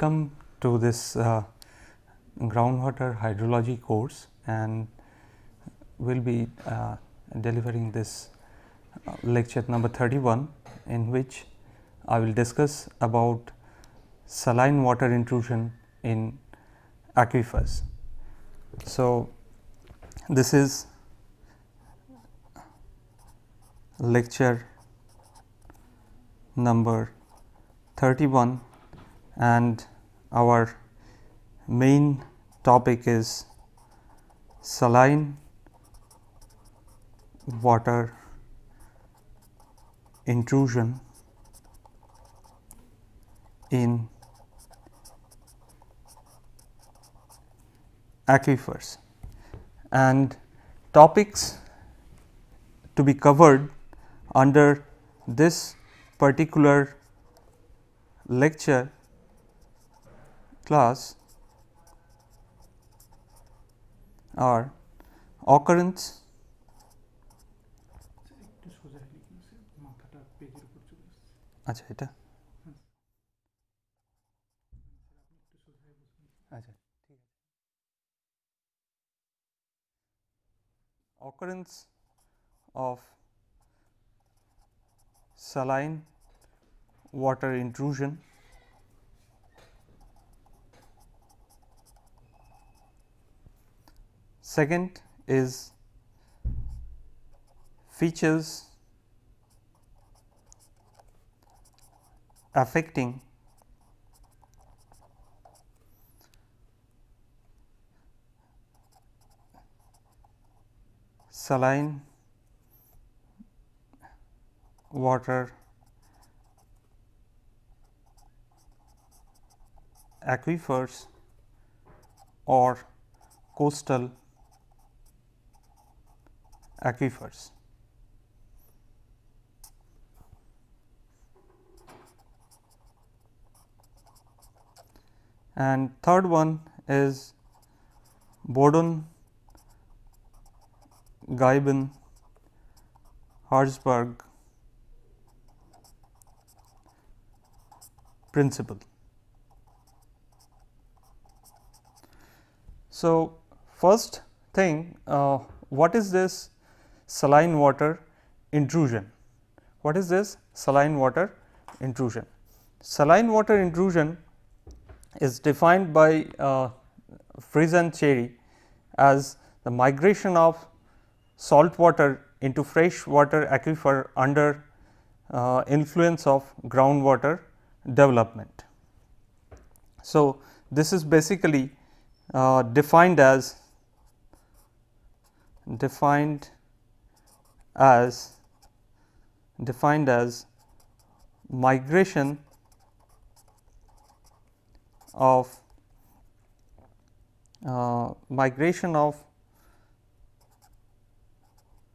Welcome to this uh, groundwater hydrology course and we will be uh, delivering this uh, lecture number 31 in which I will discuss about saline water intrusion in aquifers. So, this is lecture number 31 and our main topic is saline water intrusion in aquifers. And topics to be covered under this particular lecture class are occurrence আচ্ছা এটা আচ্ছা ঠিক আছে occurrence of saline water intrusion second is features affecting saline water aquifers or coastal aquifers. And third one is Badon, Ghyben, Herzberg principle. So, first thing uh, what is this saline water intrusion? What is this saline water intrusion? Saline water intrusion is defined by uh, Freeze and Cherry as the migration of salt water into fresh water aquifer under uh, influence of groundwater development. So, this is basically uh, defined as defined as defined as migration of uh, migration of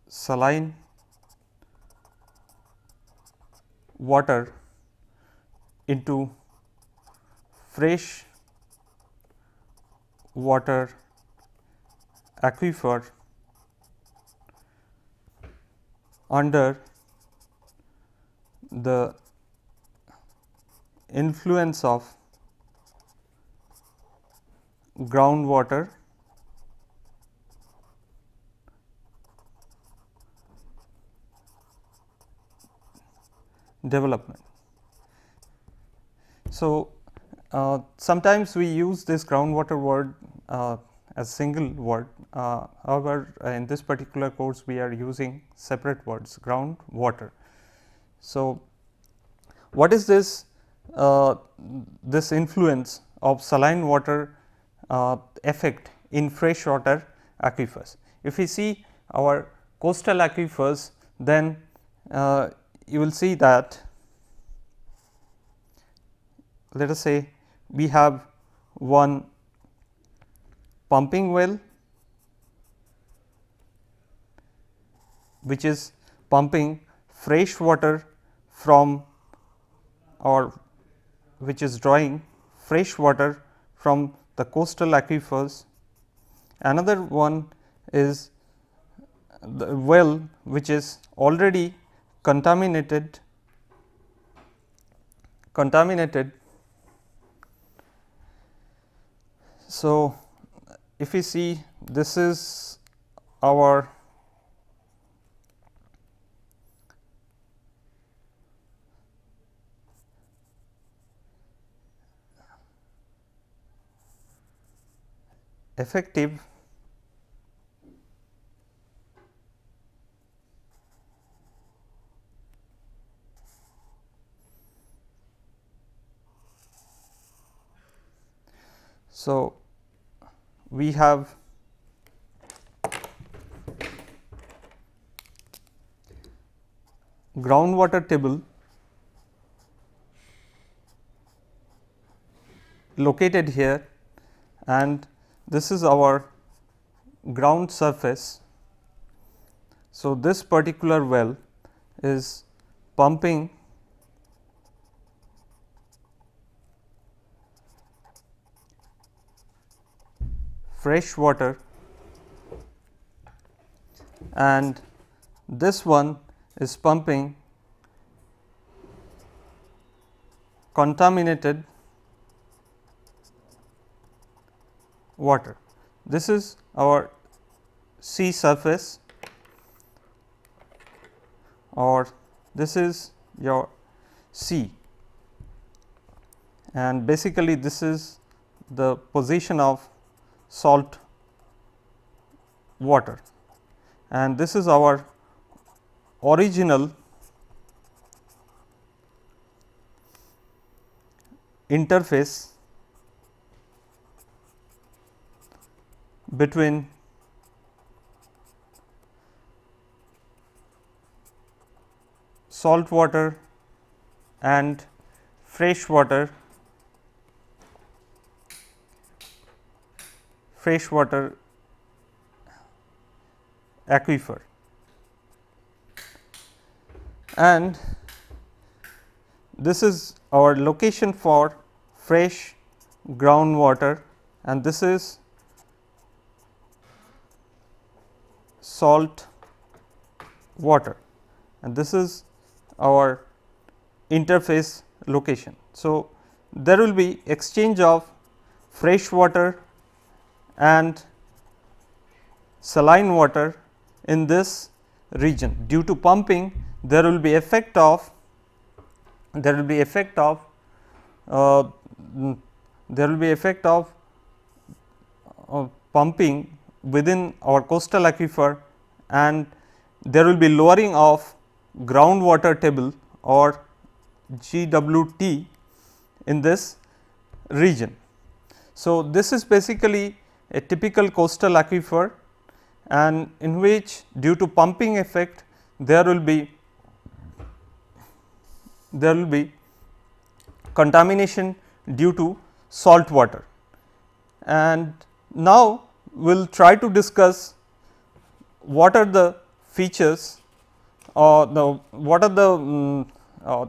saline water into fresh water aquifer under the influence of groundwater development. So, uh, sometimes we use this groundwater word uh, as single word. Uh, however, in this particular course we are using separate words ground water. So, what is this uh, this influence of saline water uh, effect in freshwater aquifers? If we see our coastal aquifers then uh, you will see that let us say we have one pumping well which is pumping fresh water from or which is drawing fresh water from the coastal aquifers. Another one is the well which is already contaminated contaminated So, if we see this is our effective So, we have groundwater table located here and this is our ground surface. So, this particular well is pumping fresh water and this one is pumping contaminated water. This is our sea surface or this is your sea and basically this is the position of salt water. And this is our original interface between salt water and fresh water freshwater aquifer and this is our location for fresh groundwater and this is salt water and this is our interface location. So, there will be exchange of fresh water and saline water in this region due to pumping there will be effect of there will be effect of uh, there will be effect of uh, pumping within our coastal aquifer and there will be lowering of groundwater table or GWT in this region. So, this is basically a typical coastal aquifer and in which due to pumping effect there will be there will be contamination due to salt water. And now, we will try to discuss what are the features or the what are the um, uh,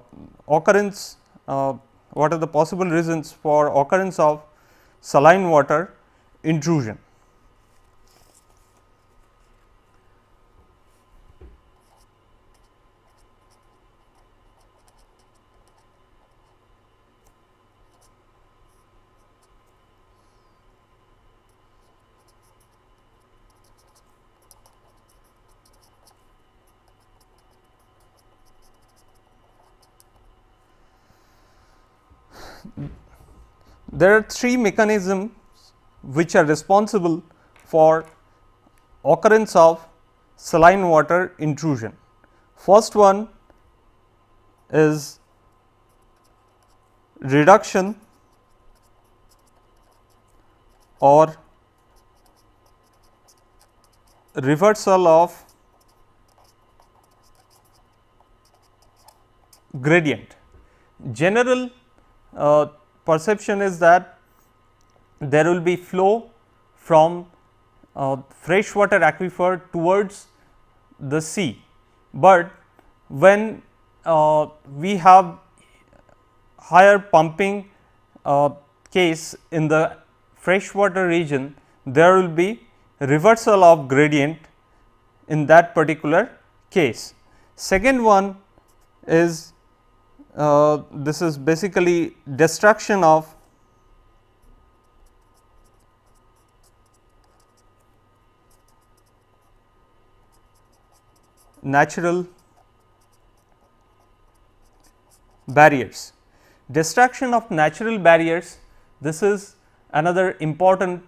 occurrence uh, what are the possible reasons for occurrence of saline water intrusion. There are three mechanisms which are responsible for occurrence of saline water intrusion. First one is reduction or reversal of gradient. General uh, perception is that there will be flow from uh, freshwater aquifer towards the sea, but when uh, we have higher pumping uh, case in the freshwater region, there will be reversal of gradient in that particular case. Second one is uh, this is basically destruction of natural barriers. Destruction of natural barriers this is another important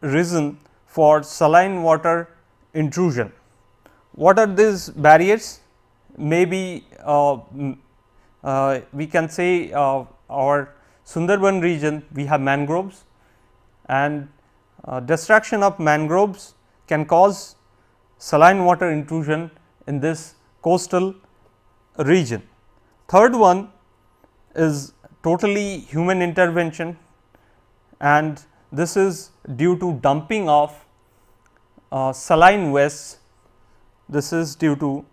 reason for saline water intrusion. What are these barriers? Maybe uh, uh, we can say uh, our Sundarban region we have mangroves and uh, destruction of mangroves can cause saline water intrusion in this coastal region. Third one is totally human intervention and this is due to dumping of uh, saline waste. This is due to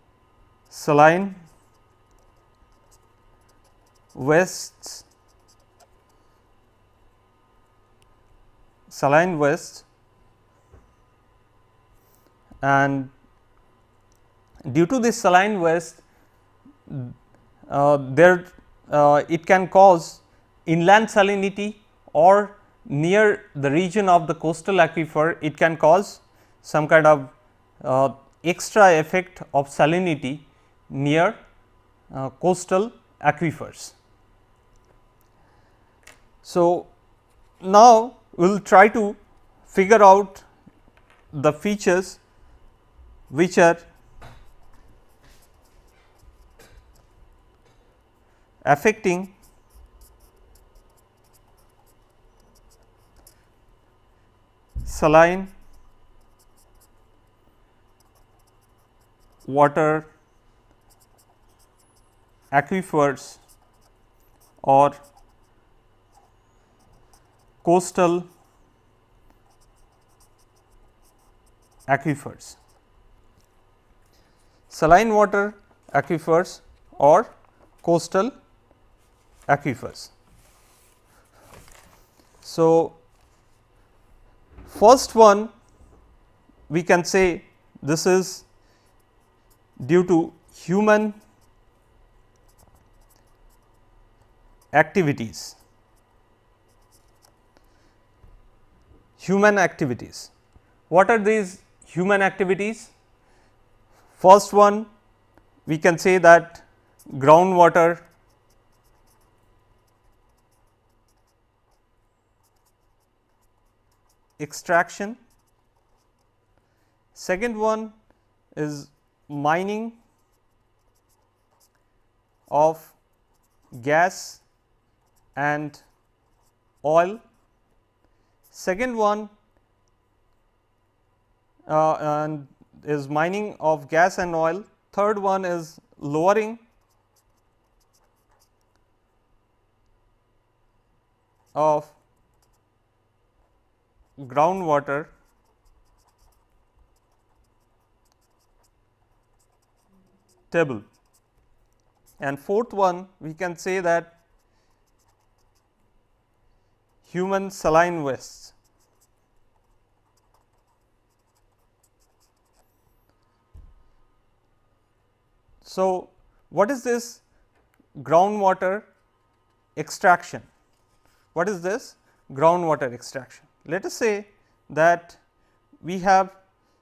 saline wastes saline waste and due to this saline waste uh, there uh, it can cause inland salinity or near the region of the coastal aquifer it can cause some kind of uh, extra effect of salinity near uh, coastal aquifers. So, now we will try to figure out the features which are affecting saline water aquifers or coastal aquifers. Saline water aquifers or coastal aquifers. So, first one we can say this is due to human activities. Human activities. What are these human activities? First one we can say that groundwater extraction. Second one is mining of gas and oil. Second one uh, and is mining of gas and oil. Third one is lowering of groundwater table and fourth one we can say that human saline wastes. So, what is this groundwater extraction? What is this groundwater extraction? Let us say that we have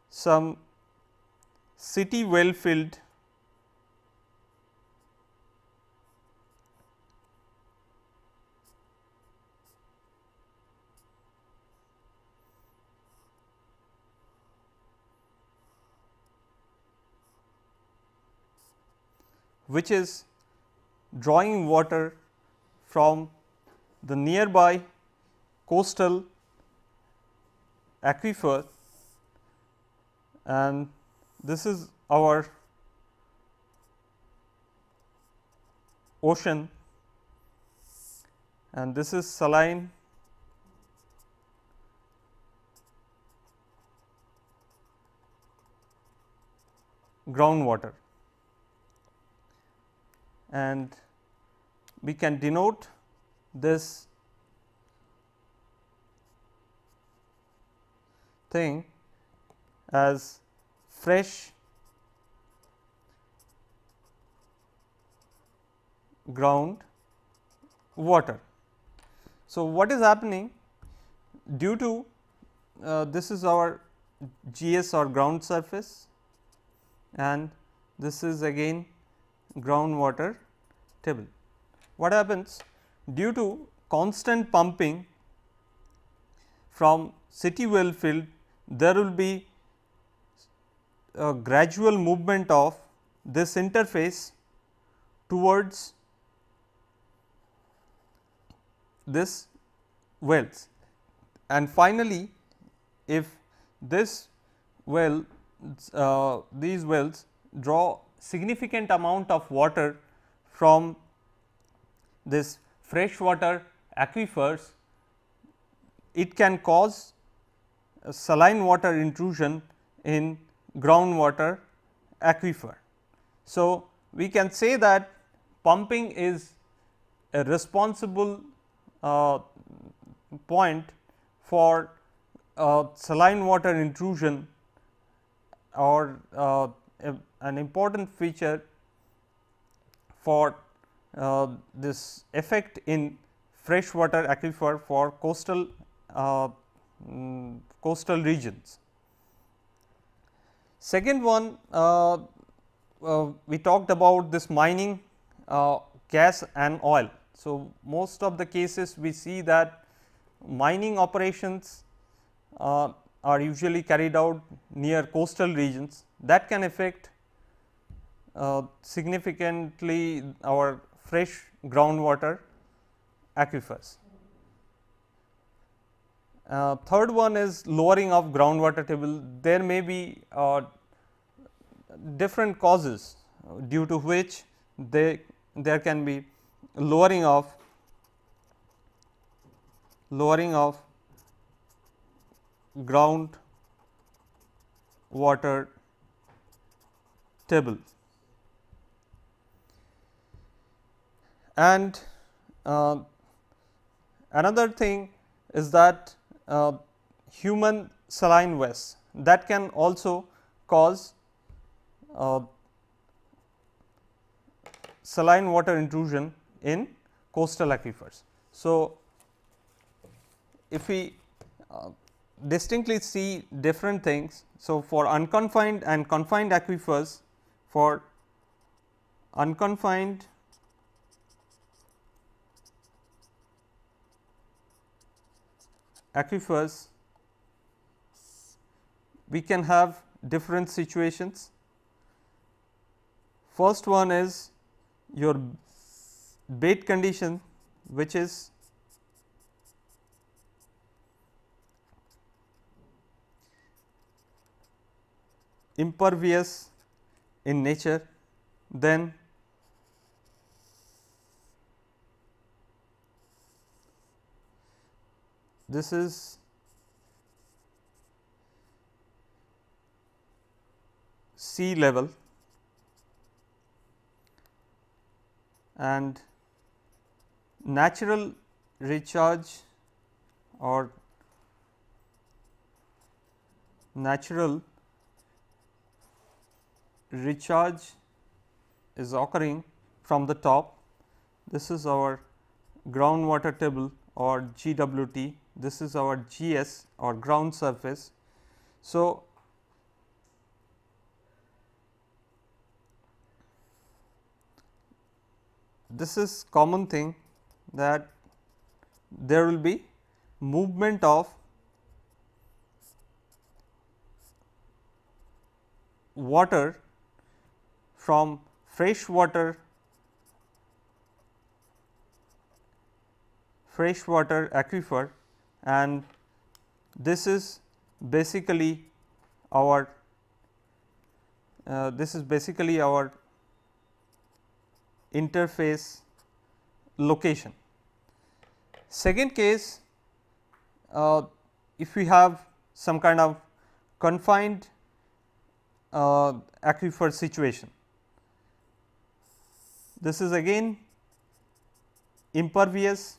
some city well filled which is drawing water from the nearby coastal aquifer. And this is our ocean. And this is saline. Groundwater and we can denote this thing as fresh ground water. So, what is happening due to uh, this is our GS or ground surface and this is again groundwater table. What happens due to constant pumping from city well field there will be a gradual movement of this interface towards this wells and finally if this well uh, these wells draw significant amount of water from this freshwater aquifers it can cause saline water intrusion in groundwater aquifer. So, we can say that pumping is a responsible uh, point for uh, saline water intrusion or uh, an important feature for uh, this effect in freshwater aquifer for coastal uh, um, coastal regions. Second one uh, uh, we talked about this mining uh, gas and oil. So, most of the cases we see that mining operations uh, are usually carried out near coastal regions that can affect significantly our fresh groundwater aquifers. Uh, third one is lowering of groundwater table. There may be uh, different causes due to which they there can be lowering of lowering of ground water table. And uh, another thing is that uh, human saline waste that can also cause uh, saline water intrusion in coastal aquifers. So, if we uh, distinctly see different things. So, for unconfined and confined aquifers for unconfined aquifers we can have different situations. First one is your bed condition which is impervious in nature then this is sea level and natural recharge or natural recharge is occurring from the top. This is our groundwater table or GWT this is our GS or ground surface. So, this is common thing that there will be movement of water from fresh water freshwater aquifer and this is basically our uh, this is basically our interface location. Second case uh, if we have some kind of confined uh, aquifer situation. This is again impervious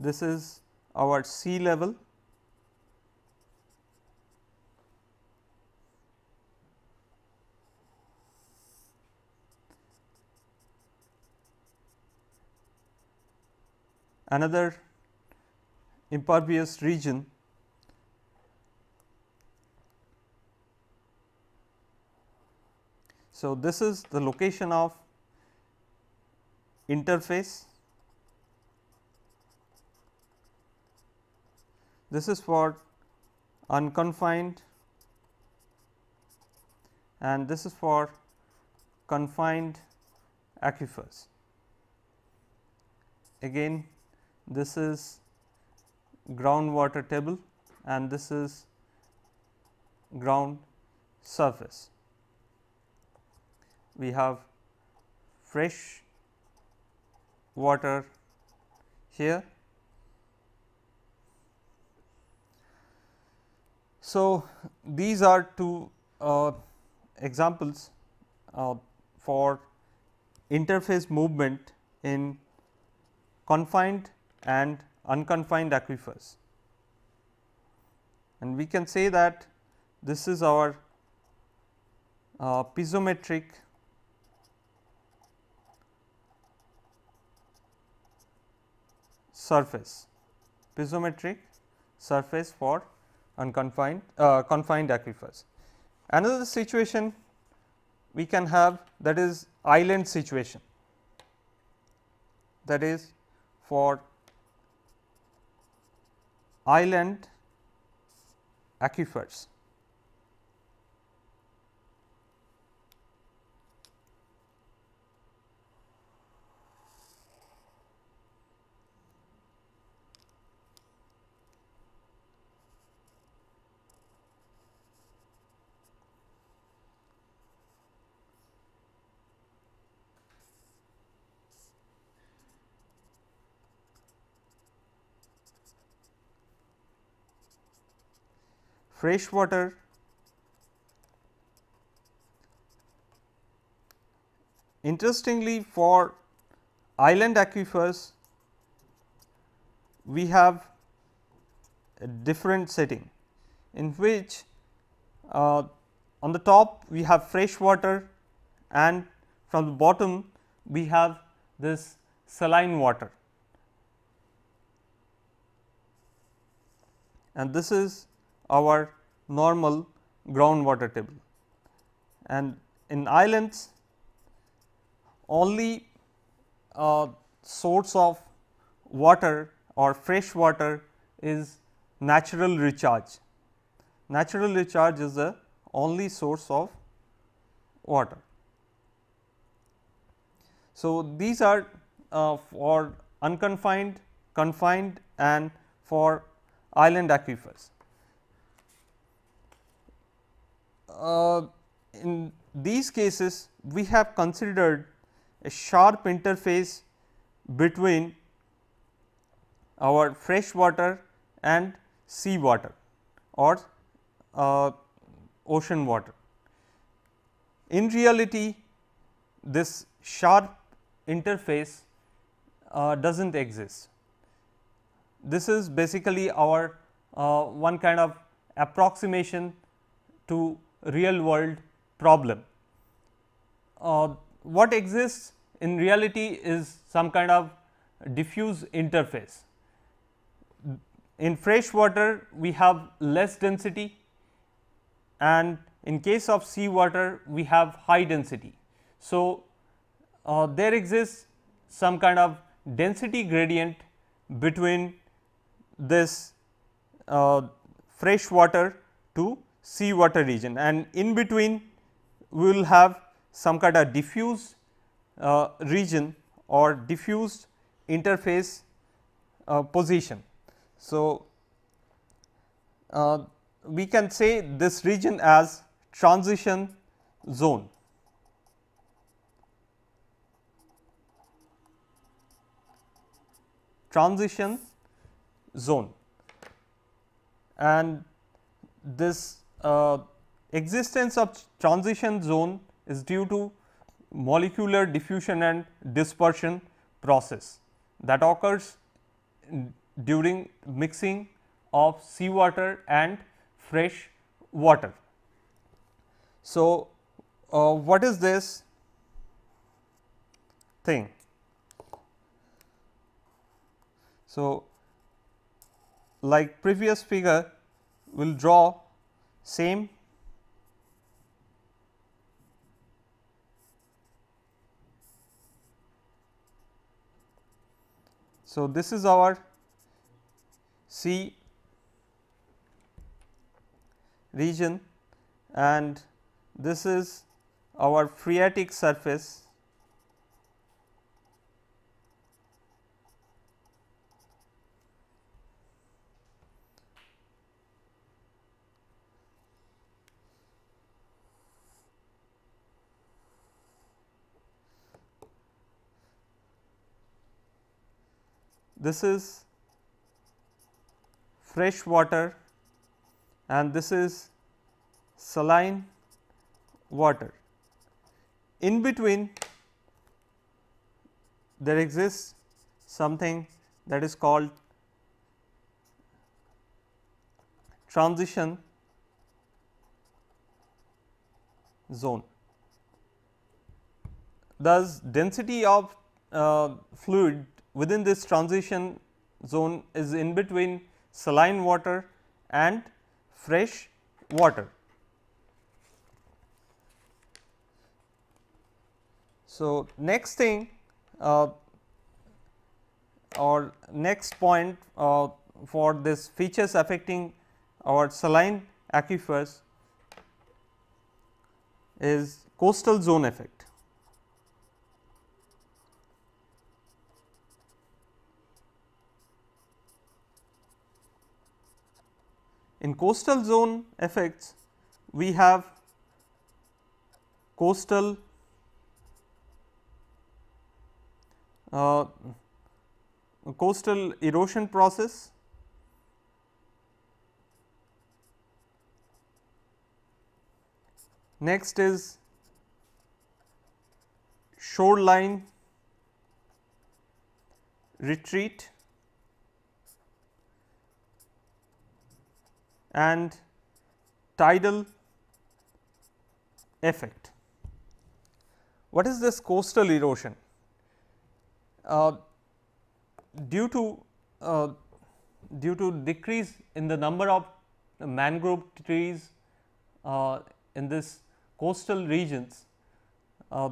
this is our sea level another impervious region So, this is the location of interface. This is for unconfined and this is for confined aquifers. Again this is groundwater table and this is ground surface we have fresh water here. So, these are two uh, examples uh, for interface movement in confined and unconfined aquifers. And we can say that this is our uh, piezometric surface, piezometric surface for unconfined uh, confined aquifers. Another situation we can have that is island situation that is for island aquifers. Freshwater interestingly for island aquifers we have a different setting in which uh, on the top we have fresh water and from the bottom we have this saline water. And this is our normal groundwater table. And in islands only uh, source of water or fresh water is natural recharge. Natural recharge is the only source of water. So, these are uh, for unconfined, confined and for island aquifers. Uh, in these cases we have considered a sharp interface between our fresh water and sea water or uh, ocean water. In reality this sharp interface uh, does not exist. This is basically our uh, one kind of approximation to real world problem. Uh, what exists in reality is some kind of diffuse interface. In fresh water we have less density and in case of sea water we have high density. So, uh, there exists some kind of density gradient between this uh, fresh water to sea water region and in between we will have some kind of diffuse uh, region or diffused interface uh, position. So, uh, we can say this region as transition zone. transition zone and this uh, existence of transition zone is due to molecular diffusion and dispersion process that occurs during mixing of seawater and fresh water. So, uh, what is this thing? So, like previous figure we will draw same? So, this is our sea region and this is our phreatic surface this is fresh water and this is saline water. In between there exists something that is called transition zone. Thus, density of uh, fluid within this transition zone is in between saline water and fresh water. So, next thing uh, or next point uh, for this features affecting our saline aquifers is coastal zone effect. In coastal zone effects, we have coastal uh, coastal erosion process. Next is shoreline retreat and tidal effect. What is this coastal erosion? Uh, due to uh, due to decrease in the number of mangrove trees uh, in this coastal regions uh,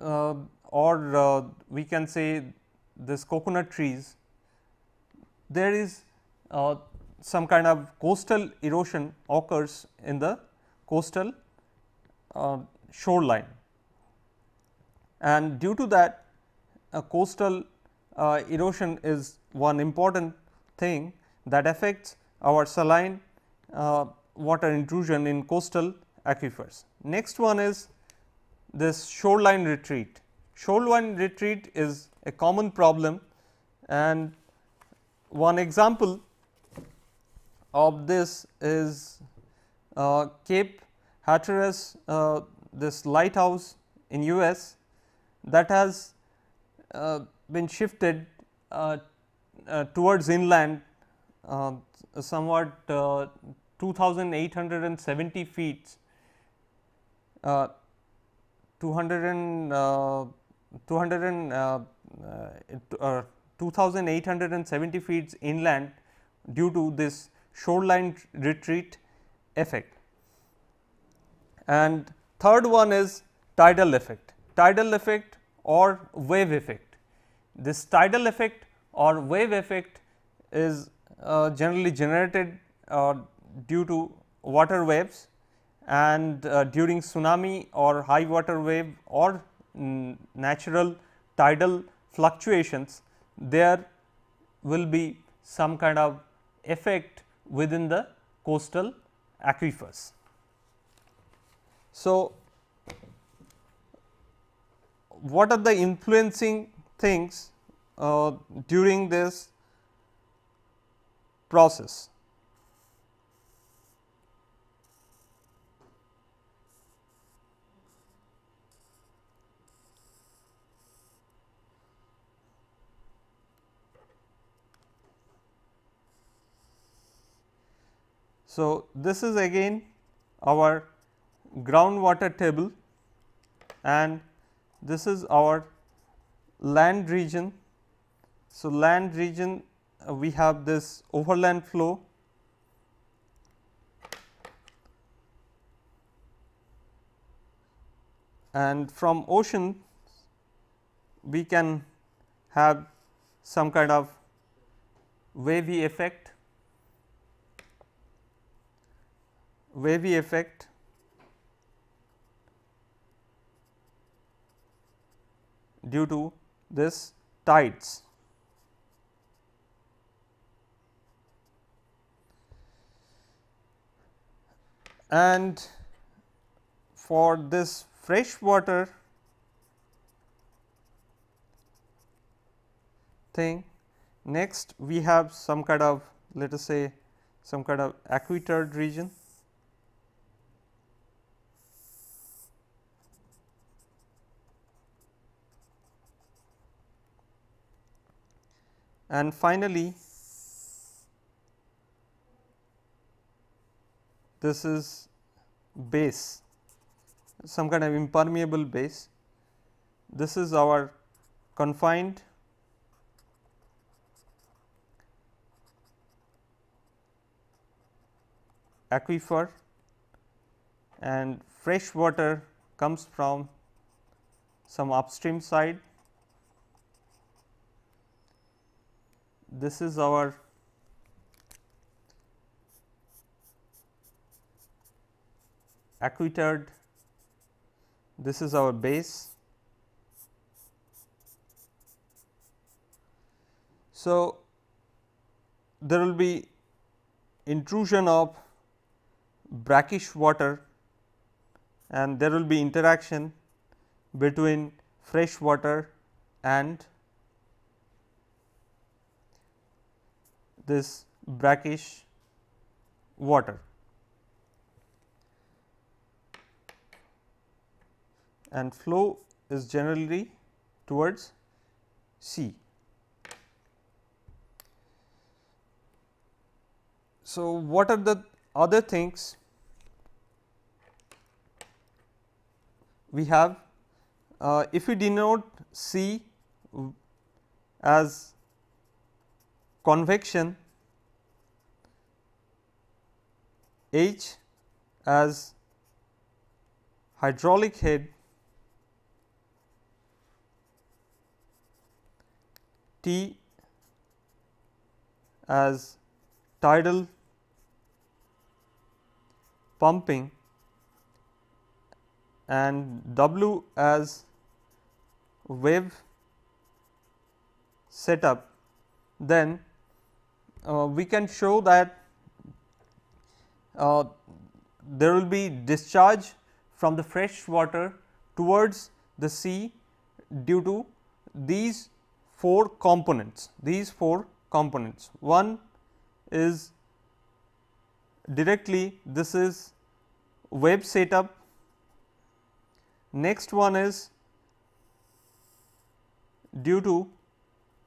uh, or uh, we can say this coconut trees, there is some kind of coastal erosion occurs in the coastal uh, shoreline. And due to that coastal uh, erosion is one important thing that affects our saline uh, water intrusion in coastal aquifers. Next one is this shoreline retreat. Shoreline retreat is a common problem and one example of this is uh, Cape Hatteras, uh, this lighthouse in US that has uh, been shifted uh, uh, towards inland uh, somewhat 2870 feet 200 and, 200 and, 2870 feet inland due to this shoreline retreat effect. And third one is tidal effect, tidal effect or wave effect. This tidal effect or wave effect is uh, generally generated uh, due to water waves and uh, during tsunami or high water wave or natural tidal fluctuations there will be some kind of effect within the coastal aquifers. So, what are the influencing things uh, during this process? So, this is again our groundwater table and this is our land region. So, land region uh, we have this overland flow. And from ocean we can have some kind of wavy effect wavy effect due to this tides. And for this fresh water thing, next we have some kind of let us say some kind of aquitard region and finally, this is base some kind of impermeable base. This is our confined aquifer and fresh water comes from some upstream side this is our aquitard, this is our base. So, there will be intrusion of brackish water and there will be interaction between fresh water and this brackish water. and flow is generally towards sea. So, what are the other things we have? Uh, if we denote C as convection H as hydraulic head T as tidal pumping and W as wave setup. Then we can show that uh, there will be discharge from the fresh water towards the sea due to these four components, these four components. One is directly this is wave setup, next one is due to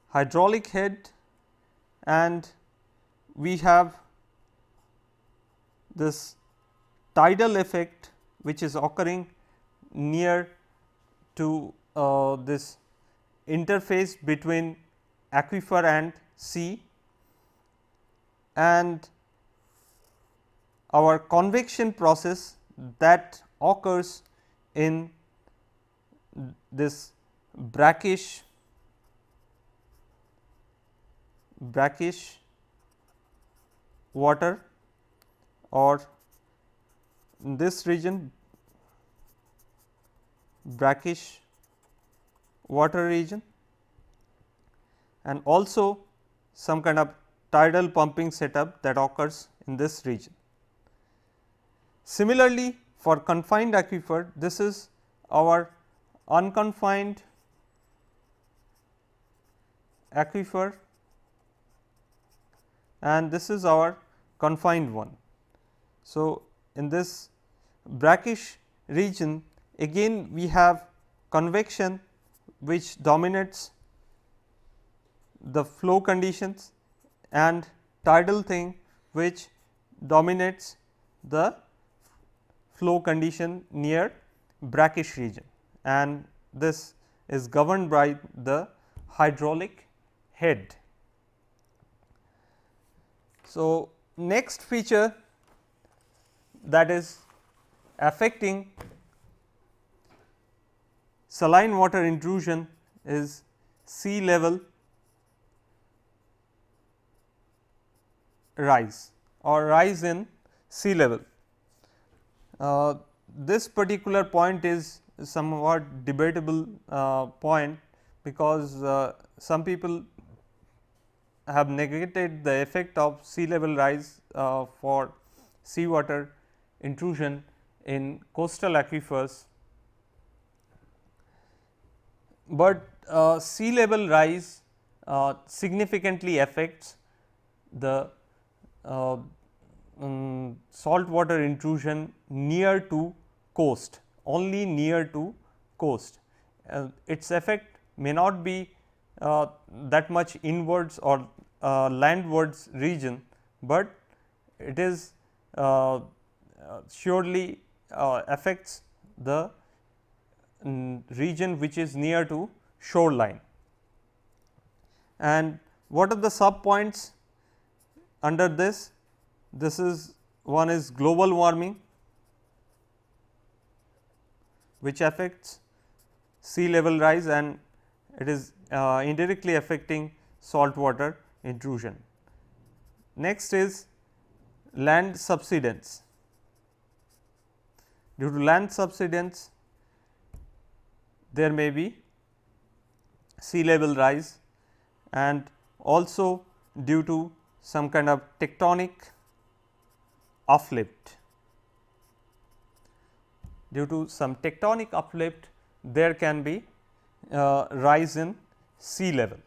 hydraulic head and we have this tidal effect which is occurring near to uh, this interface between aquifer and sea. And our convection process that occurs in this brackish brackish water or in this region brackish water region and also some kind of tidal pumping setup that occurs in this region. Similarly, for confined aquifer this is our unconfined aquifer and this is our confined one. So, in this brackish region again we have convection which dominates the flow conditions and tidal thing which dominates the flow condition near brackish region and this is governed by the hydraulic head. So, next feature that is affecting saline water intrusion is sea level rise or rise in sea level. Uh, this particular point is somewhat debatable uh, point because uh, some people have negated the effect of sea level rise uh, for seawater intrusion in coastal aquifers. But uh, sea level rise uh, significantly affects the uh, um, saltwater intrusion near to coast only near to coast. Uh, its effect may not be that much inwards or uh, landwards region, but it is uh, surely uh, affects the um, region which is near to shoreline. And what are the sub points under this? This is one is global warming, which affects sea level rise and it is uh, indirectly affecting saltwater intrusion. Next is land subsidence. Due to land subsidence, there may be sea level rise and also due to some kind of tectonic uplift. Due to some tectonic uplift, there can be rise in sea level.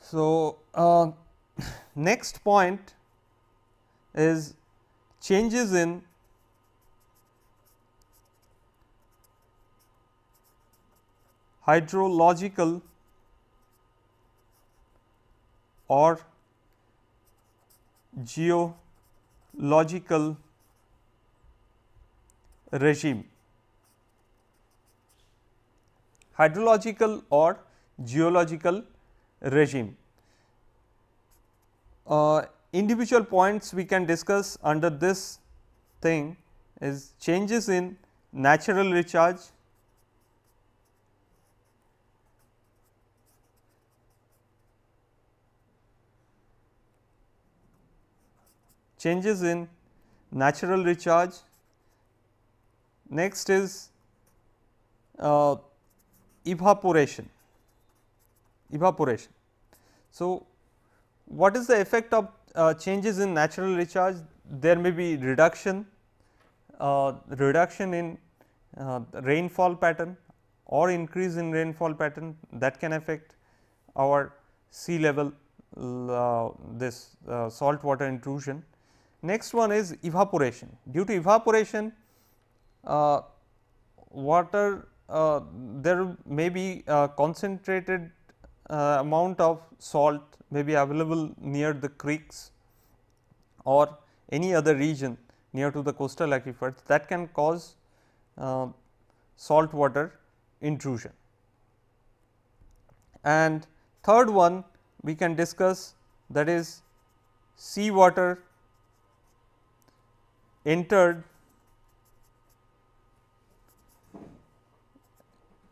So, uh, next point is changes in hydrological or geological regime. Hydrological or geological regime. Uh, individual points we can discuss under this thing is changes in natural recharge, changes in natural recharge. Next is uh, evaporation, evaporation. So, what is the effect of uh, changes in natural recharge? There may be reduction, uh, reduction in uh, rainfall pattern or increase in rainfall pattern that can affect our sea level uh, this uh, salt water intrusion. Next one is evaporation. Due to evaporation, Uh, water uh, there may be concentrated uh, amount of salt may be available near the creeks or any other region near to the coastal aquifers that can cause uh, salt water intrusion. And third one we can discuss that is sea water entered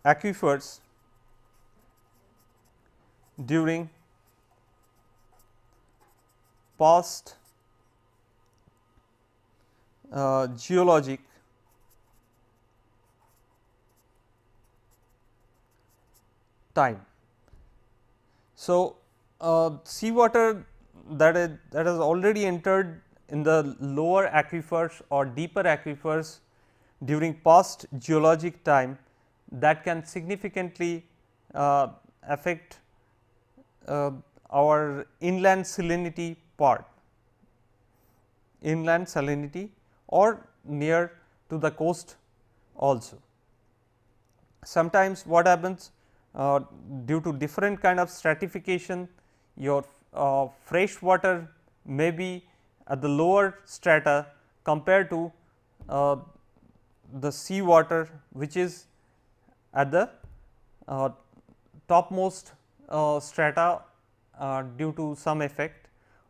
aquifers during past uh, geologic time. So, uh, seawater that is that has already entered in the lower aquifers or deeper aquifers during past geologic time that can significantly uh, affect uh, our inland salinity part, inland salinity or near to the coast also. Sometimes what happens uh, due to different kind of stratification your uh, fresh water may be at the lower strata compared to uh, the sea water which is at the uh, topmost uh, strata uh, due to some effect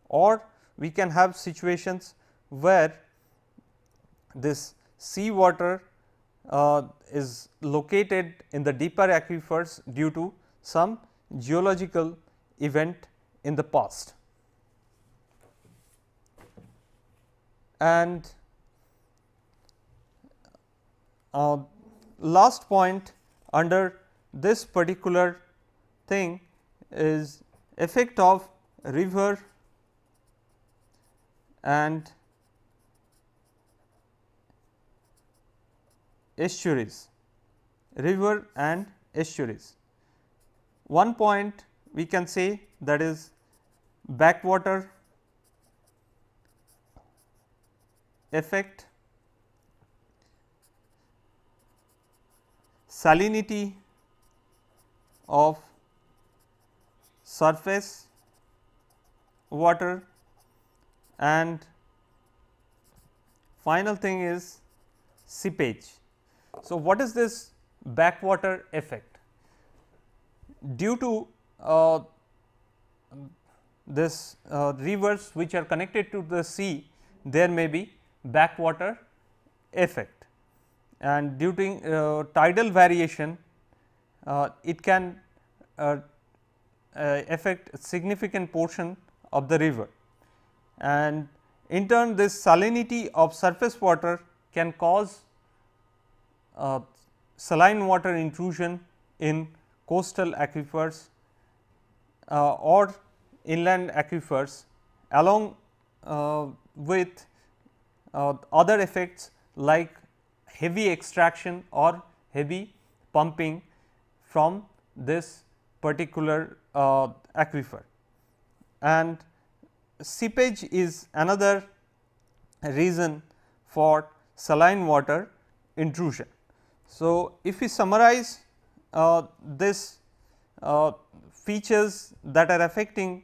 or we can have situations where this sea water uh, is located in the deeper aquifers due to some geological event in the past. And uh, last point under this particular thing is effect of river and estuaries, river and estuaries. One point we can say that is backwater effect, salinity of surface water and final thing is seepage. So, what is this backwater effect? Due to uh, this uh, rivers which are connected to the sea, there may be backwater effect and to uh, tidal variation, uh, it can uh, affect significant portion of the river. And in turn this salinity of surface water can cause uh, saline water intrusion in coastal aquifers uh, or inland aquifers along uh, with other effects like heavy extraction or heavy pumping from this particular uh, aquifer. And seepage is another reason for saline water intrusion. So, if we summarize uh, this uh, features that are affecting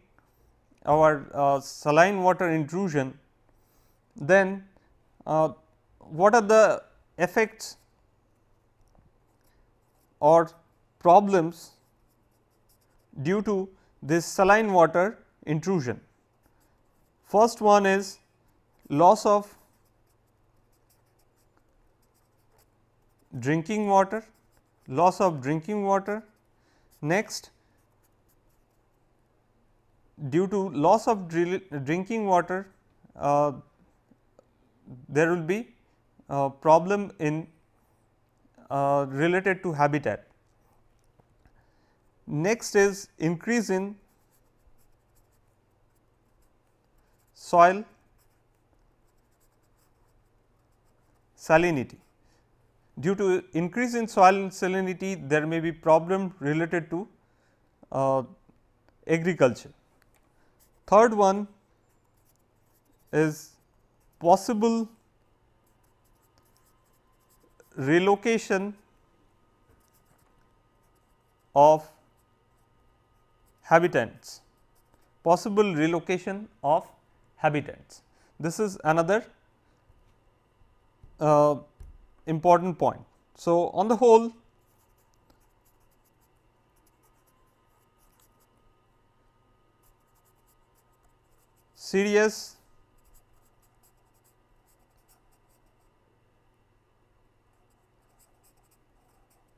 our uh, saline water intrusion, then uh, what are the effects or problems due to this saline water intrusion. First one is loss of drinking water, loss of drinking water. Next, due to loss of drinking water, uh, there will be problem in uh, related to habitat. Next is increase in soil salinity. Due to increase in soil salinity, there may be problem related to uh, agriculture. Third one is possible relocation of habitants, possible relocation of habitants. This is another uh, important point. So, on the whole serious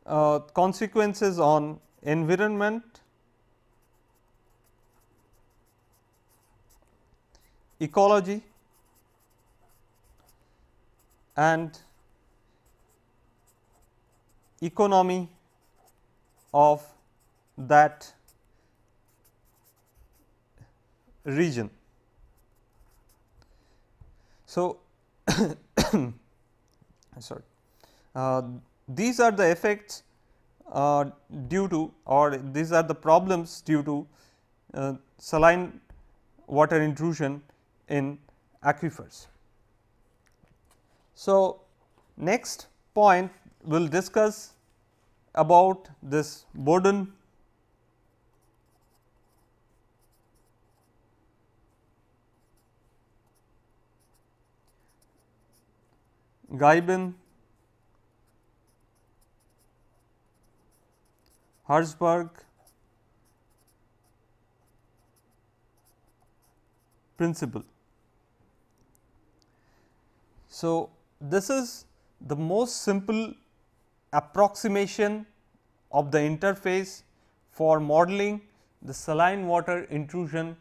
uh, consequences on environment, ecology and economy of that region. So, sorry, uh, these are the effects uh, due to or these are the problems due to uh, saline water intrusion in aquifers. So, next point we will discuss about this Badon Ghyben Herzberg principle. So, this is the most simple approximation of the interface for modeling the saline water intrusion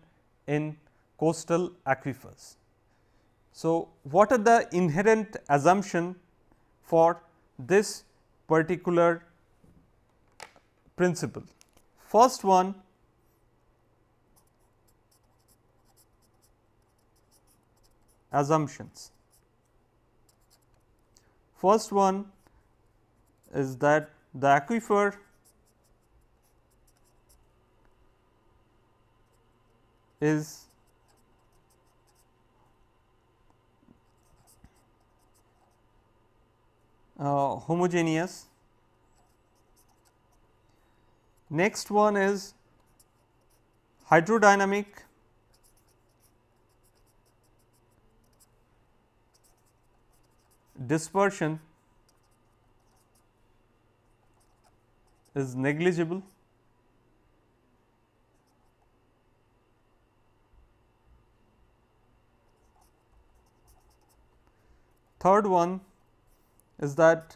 in coastal aquifers. So, what are the inherent assumption for this particular principle? First one assumptions. First one is that the aquifer is uh, homogeneous. Next one is hydrodynamic dispersion is negligible. Third one is that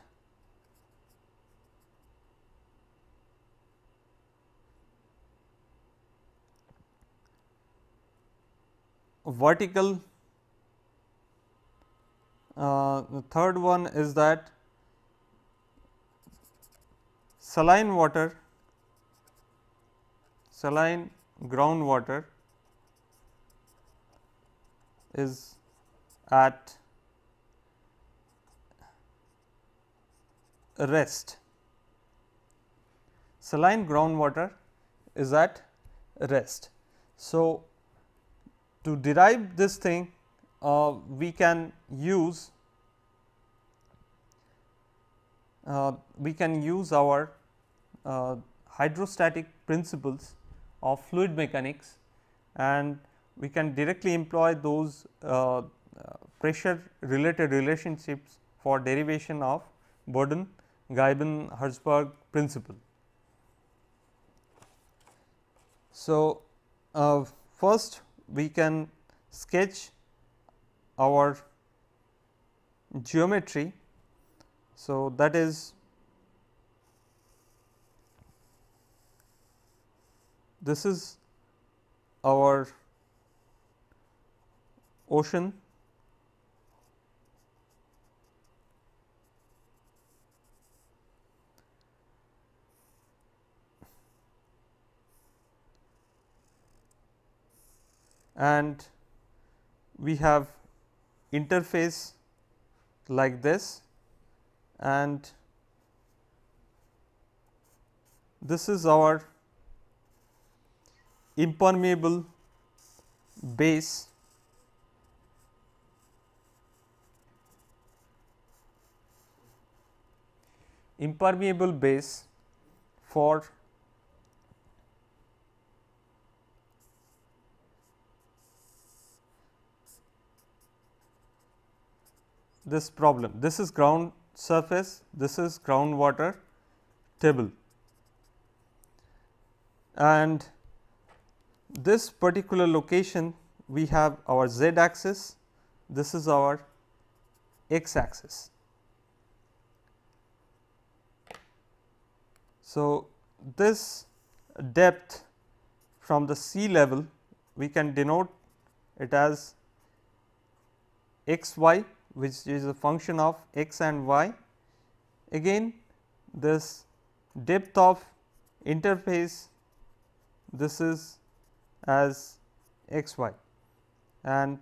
vertical uh, the third one is that saline water saline groundwater is at rest. Saline groundwater is at rest. So, to derive this thing uh, we can use uh, we can use our uh, hydrostatic principles of fluid mechanics and we can directly employ those uh, pressure related relationships for derivation of Badon Ghyben Herzberg principle. So, uh, first we can sketch our geometry. So, that is this is our ocean and we have interface like this and this is our impermeable base. Impermeable base for this problem. This is ground surface, this is groundwater table and this particular location we have our z axis, this is our x axis. So, this depth from the sea level we can denote it as x y which is a function of x and y. Again this depth of interface this is as x y and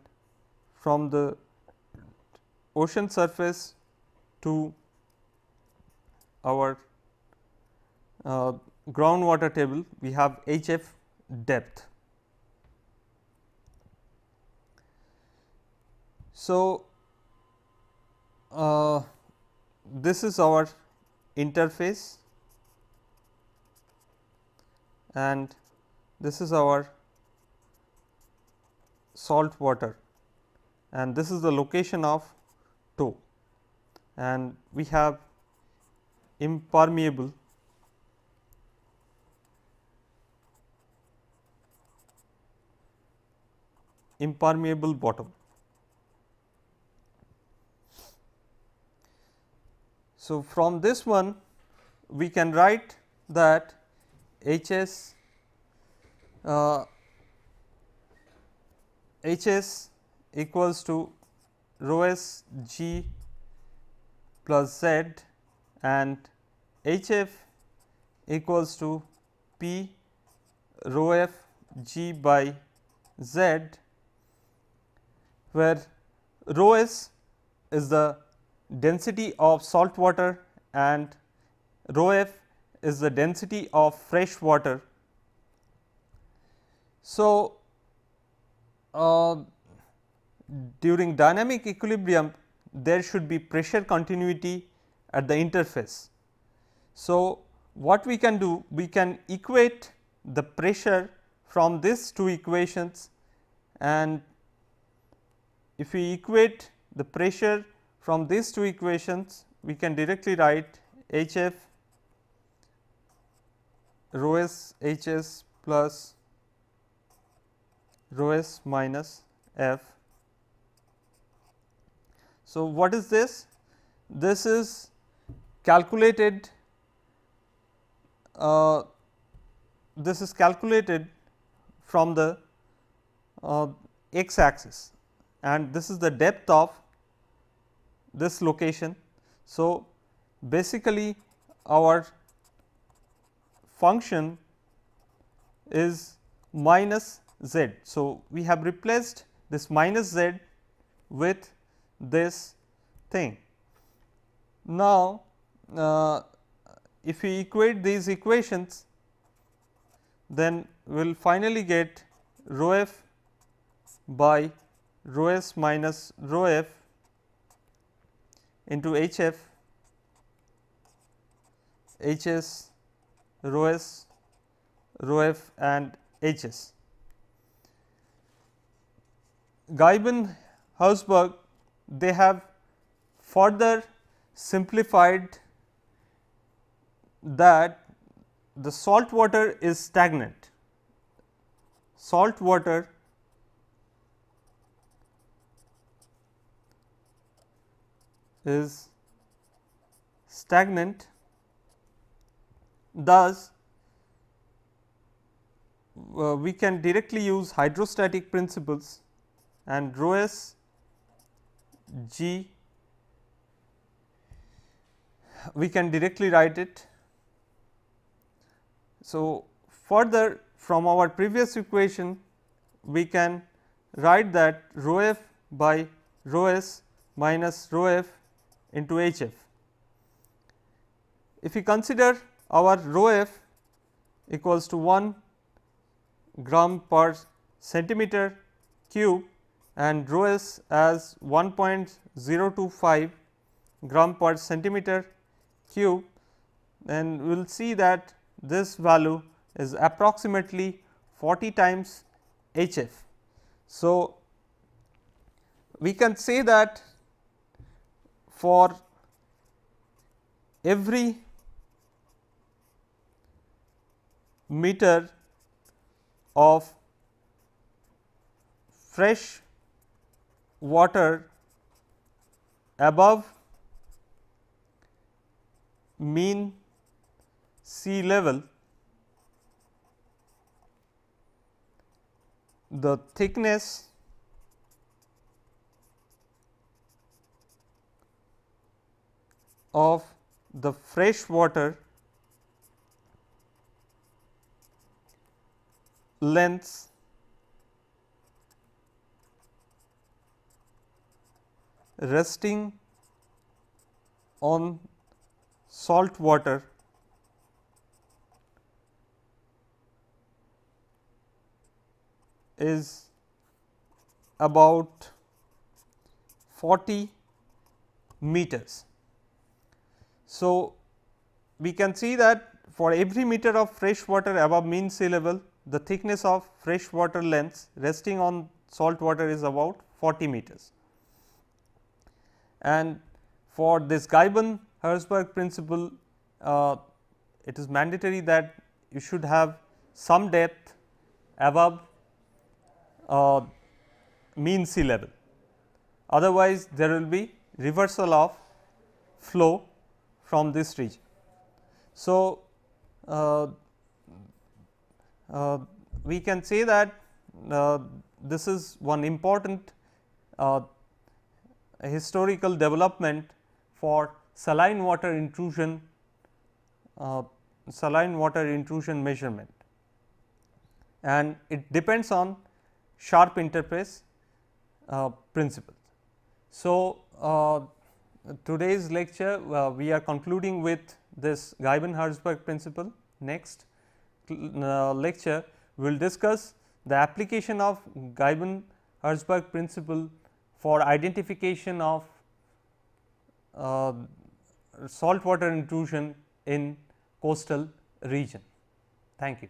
from the ocean surface to our uh, groundwater table we have H f depth. So, uh, this is our interface and this is our salt water and this is the location of two, and we have impermeable impermeable bottom. So, from this one we can write that H s uh, H s equals to rho s g plus z and H f equals to P rho f g by z where rho s is the density of salt water and rho f is the density of fresh water. So, uh, during dynamic equilibrium there should be pressure continuity at the interface. So, what we can do we can equate the pressure from these two equations and if we equate the pressure from these two equations we can directly write H f rho s H s plus rho s minus f. So, what is this? This is calculated uh, this is calculated from the uh, x axis and this is the depth of this location. So, basically our function is minus z. So, we have replaced this minus z with this thing. Now, uh, if we equate these equations then we will finally get rho f by rho s minus rho f into h f h s rho s rho f and h s. Ghyben Herzberg they have further simplified that the salt water is stagnant. Salt water is stagnant thus uh, we can directly use hydrostatic principles and rho s g. We can directly write it. So, further from our previous equation we can write that rho f by rho s minus rho f into h f. If we consider our rho f equals to 1 gram per centimeter cube and rho s as 1.025 gram per centimeter cube, then we will see that this value is approximately 40 times H f. So, we can say that for every meter of fresh water above mean sea level the thickness of the fresh water lens resting on salt water is about 40 meters. So, we can see that for every meter of fresh water above mean sea level the thickness of fresh water lens resting on salt water is about 40 meters. And for this Ghyben Herzberg principle uh, it is mandatory that you should have some depth above uh, mean sea level. Otherwise, there will be reversal of flow from this region. So, uh, uh, we can say that uh, this is one important uh, historical development for saline water intrusion uh, saline water intrusion measurement and it depends on sharp interface uh, principles. So, today's lecture uh, we are concluding with this Ghyben-Herzberg principle. Next uh, lecture we will discuss the application of Ghyben-Herzberg principle for identification of uh, saltwater intrusion in coastal region. Thank you.